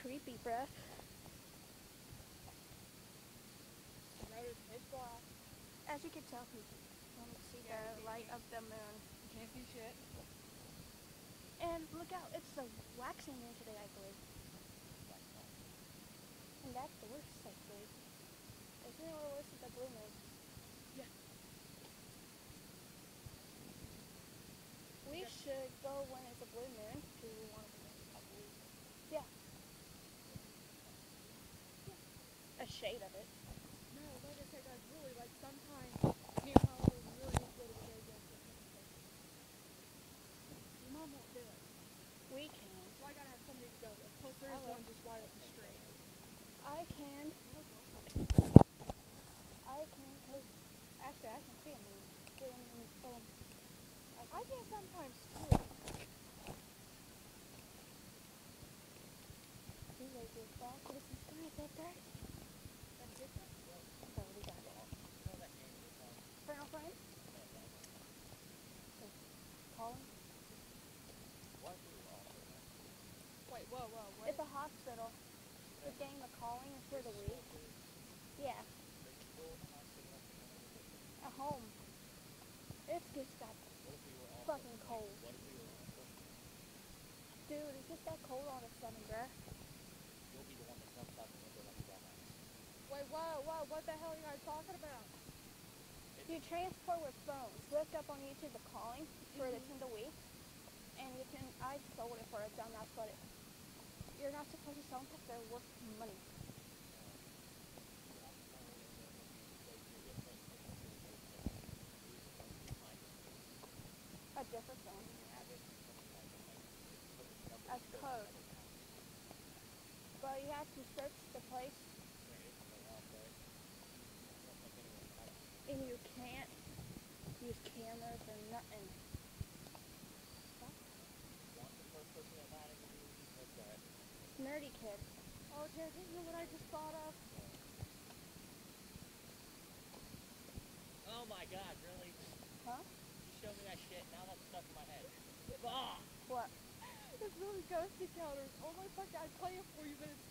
creepy, bruh. Road is pitch black. As you can tell, we don't see the light of the moon. You can't see shit. And look out, it's the waxing moon today, I believe. And that's the worst, I believe. Isn't it worse than the blue moon? Yeah. We should go when it's a blue moon to one of them. Yeah. A shade of it. No, like I said, guys, really, like sometimes me and Mom will really to go to the radio station. Your mom won't do it. We can. So I gotta have somebody to go with. Plus, there is one just right up the street. I can. I can, cause actually I can see a moon. Get in the phone. I can sometimes too. Like this back to the sky, that dark. That's different. So we got it. Colonel Frank? Calling? Wait, whoa, whoa, what? It's a hospital. The game of calling for the week. Yeah. At home. It's just got fucking cold. Dude, it's just that cold all of a sudden, bruh. Wait, whoa, whoa, what the hell are you guys talking about? You transport with phones. Look up on YouTube the calling for the Mhm. Tinder week. And you can, I sold it for a dumbass, but it, them because they're worth money. A different. As code. But you have to search the place and you can't use cameras or nothing. Nerdy kid. Oh, Jared, you know what I just thought of? Oh my god, really? Huh? You showed me that shit, now that's stuck in my head. Ah! What? It's really ghost encounters. Oh my fuck, I'd play it for you, but it's